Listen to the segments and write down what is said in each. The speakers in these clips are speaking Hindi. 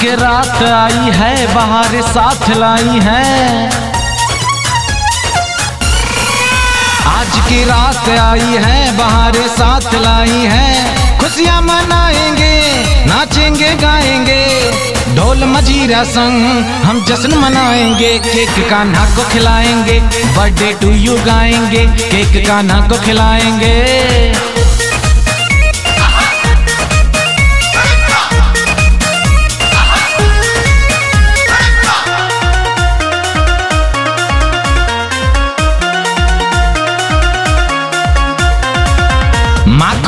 के रात आई है, बाहर साथ लाई है। आज की रात आई है, बाहर साथ लाई है। खुशियाँ मनाएँगे, नाचेंगे, गाएँगे। ढोल मजीरा संग हम जश्न मनाएँगे, केक कान्हा को खिलाएँगे, बर्थडे टू यू गाएँगे, केक कान्हा को खिलाएँगे।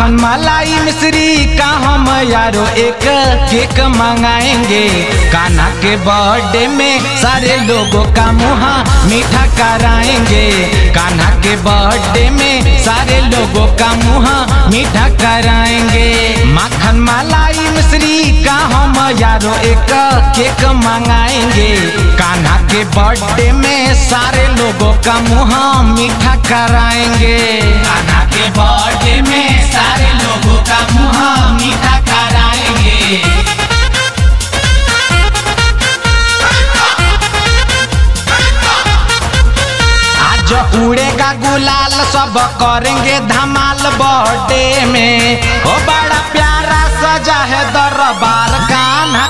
मलाई मिश्री का हम यारो एक केक मंगाएँगे। काना के बर्थडे में सारे लोगों का मुहा मीठा कराएँगे। कान्हा के बर्थडे में सारे लोगों का मुहा मीठा कराएँगे। माखन मलाई मिश्री का हम यारो एक केक मंगाएँगे। कान्हा के बर्थडे में सारे लोगों का मुहा मीठा कराएँगे। सब करेंगे धमाल बर्थडे में। ओ बड़ा प्यारा सजा है दरबार कान्हा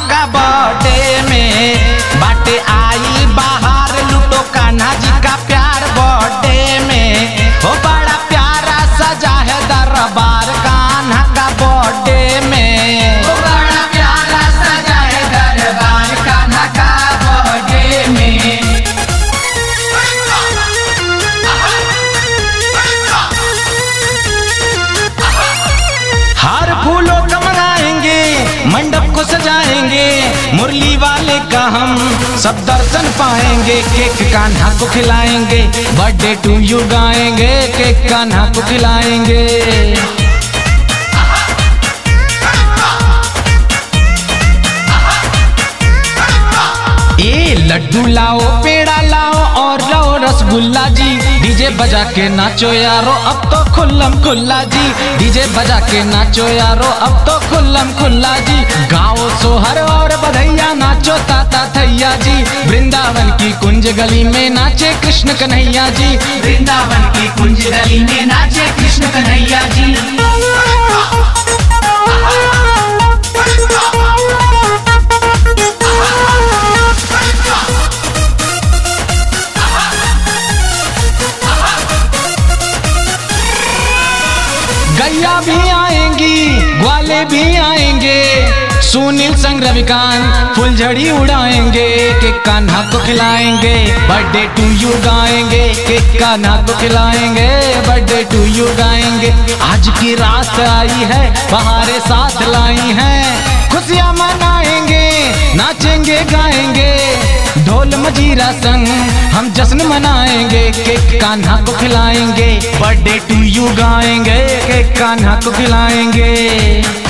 मुरली वाले का हम सब दर्शन पाएँगे, केक कान्हा को खिलाएँगे बर्थडे टू यू गाएँगे, केक कान्हा को खिलाएँगे। ए लड्डू लाओ, पेड़ा लाओ और लाओ रसगुल्ला जी। डीजे बजा के नाचो यारो, अब तो खुल्लम खुल्ला जी। डीजे बजा के नाचो यारो, अब तो खुल्लम खुल्ला जी। गाओ नाचो थैया जी। वृंदावन की कुंज गली में नाचे कृष्ण कन्हैया जी। वृंदावन की कुंज गली में नाचे कृष्ण कन्हैया जी। गैया भी आएँगी, ग्वाले भी आएँगे। सुनील संग रविकांत फुलझड़ी उड़ाएँगे के कान्हा को खिलाएँगे बर्थडे टू यू गाएँगे के कान्हा को खिलाएँगे बर्थडे टू यू गाएँगे। आज की रात आई है, बहारे साथ लाई है। खुशियाँ मनाएँगे, नाचेंगे, गाएँगे। ढोल मजीरा संग हम जश्न मनाएँगे, केक कान्हा को खिलाएँगे बर्थडे टू यू गाएँगे, केक कान्हा को खिलाएँगे।